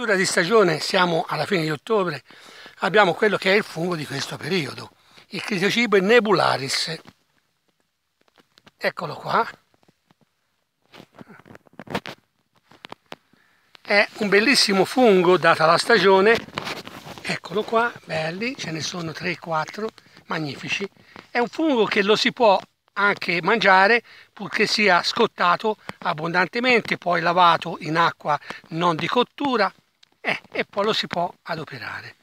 chiusura di stagione, siamo alla fine di ottobre, abbiamo quello che è il fungo di questo periodo, il critocibe nebularis. Eccolo qua. È un bellissimo fungo data la stagione, eccolo qua, belli, ce ne sono 3-4, magnifici. È un fungo che lo si può anche mangiare purché sia scottato abbondantemente, poi lavato in acqua non di cottura eh, e poi lo si può adoperare.